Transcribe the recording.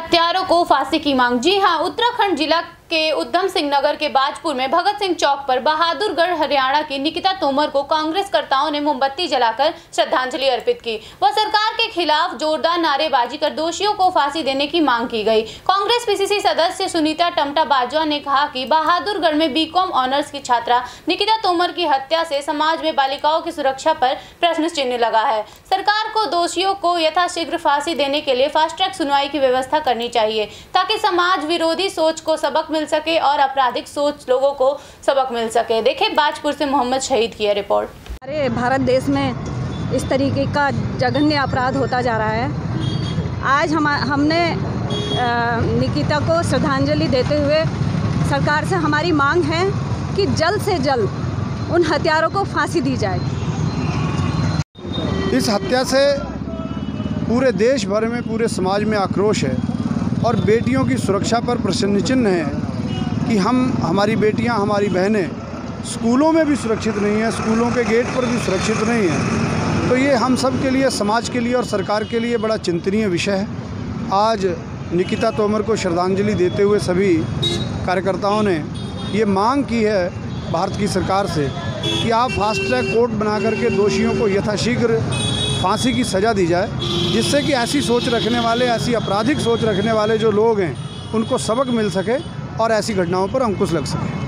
हत्यारों को फांसी की मांग। जी हाँ उत्तराखंड जिला के उधम सिंह नगर के बाजपुर में भगत सिंह चौक पर बहादुरगढ़ हरियाणा की निकिता तोमर को कांग्रेस कर्ताओं ने मोमबत्ती जलाकर श्रद्धांजलि अर्पित की। वह सरकार के खिलाफ जोरदार नारेबाजी कर दोषियों को फांसी देने की मांग की गई। कांग्रेस पीसीसी सदस्य सुनीता टमटा बाजवा ने कहा कि बहादुरगढ़ में बीकॉम ऑनर्स की छात्रा निकिता तोमर की हत्या से समाज में बालिकाओं की सुरक्षा पर प्रश्न चिन्ह लगा है। सरकार को दोषियों को यथाशीघ्र फांसी देने के लिए फास्ट ट्रैक सुनवाई की व्यवस्था करनी चाहिए, ताकि समाज विरोधी सोच को सबक मिल सके और आपराधिक सोच लोगों को सबक मिल सके। देखें बाजपुर से मोहम्मद शहीद की रिपोर्ट। हमारे भारत देश में इस तरीके का जघन्य अपराध होता जा रहा है। आज हम हमने निकिता को श्रद्धांजलि देते हुए सरकार से हमारी मांग है कि जल्द से जल्द उन हत्यारों को फांसी दी जाए। इस हत्या से पूरे देश भर में पूरे समाज में आक्रोश है। और बेटियों की सुरक्षा पर प्रश्न चिन्ह है कि हम, हमारी बेटियाँ, हमारी बहनें स्कूलों में भी सुरक्षित नहीं हैं, स्कूलों के गेट पर भी सुरक्षित नहीं हैं। तो ये हम सब के लिए, समाज के लिए और सरकार के लिए बड़ा चिंतनीय विषय है। आज निकिता तोमर को श्रद्धांजलि देते हुए सभी कार्यकर्ताओं ने ये मांग की है भारत की सरकार से कि आप फास्ट ट्रैक कोर्ट बना करके दोषियों को यथाशीघ्र फांसी की सज़ा दी जाए, जिससे कि ऐसी सोच रखने वाले, ऐसी आपराधिक सोच रखने वाले जो लोग हैं, उनको सबक मिल सके और ऐसी घटनाओं पर अंकुश लग सके।